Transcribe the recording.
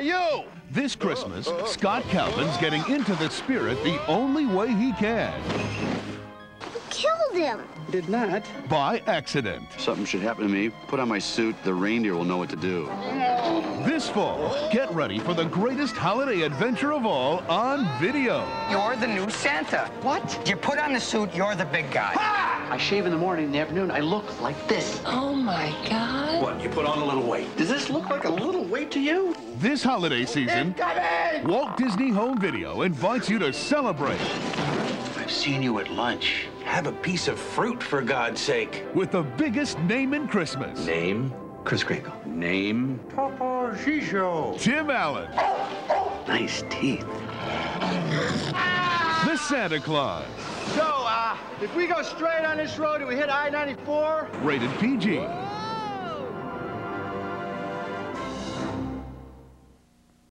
Hey, you! This Christmas, Scott Calvin's getting into the spirit the only way he can. Killed him. Did not. By accident. Something should happen to me. Put on my suit. The reindeer will know what to do. This fall, get ready for the greatest holiday adventure of all on video. You're the new Santa. What? You put on the suit, you're the big guy. I shave in the morning, in the afternoon. I look like this. Oh my God. What, you put on a little weight? Does this look like a little weight to you? This holiday season, Walt Disney Home Video invites you to celebrate I've seen you at lunch. Have a piece of fruit, for God's sake. with the biggest name in Christmas, Name? Kris Kringle. Name? Papa Shisho. Tim Allen, Nice teeth. the Santa Clause, So, uh, if we go straight on this road, do we hit I-94? rated PG.